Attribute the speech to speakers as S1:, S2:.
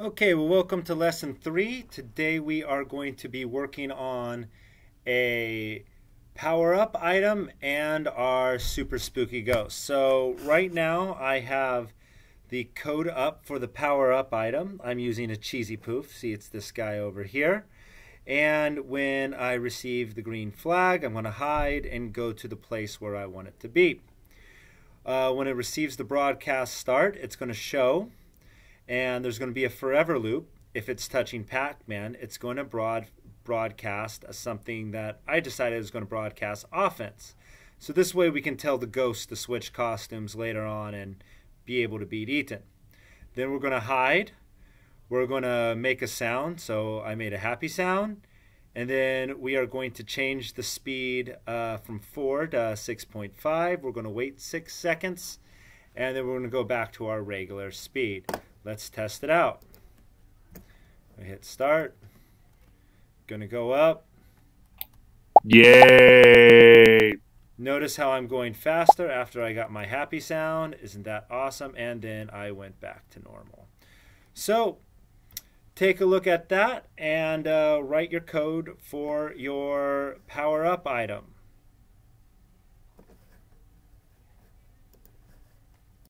S1: Okay, well, welcome to lesson three. Today we are going to be working on a power up item and our super spooky ghost. So, right now I have the code up for the power up item. I'm using a cheesy poof. See, it's this guy over here. And when I receive the green flag, I'm going to hide and go to the place where I want it to be. Uh, when it receives the broadcast start, it's going to show and there's going to be a forever loop. If it's touching Pac-Man, it's going to broad broadcast as something that I decided is going to broadcast offense. So this way we can tell the ghost to switch costumes later on and be able to beat Ethan. Then we're going to hide. We're going to make a sound. So I made a happy sound. And then we are going to change the speed uh, from 4 to 6.5. We're going to wait 6 seconds. And then we're going to go back to our regular speed. Let's test it out. I hit start. Gonna go up.
S2: Yay!
S1: Notice how I'm going faster after I got my happy sound. Isn't that awesome? And then I went back to normal. So take a look at that and uh, write your code for your power up item.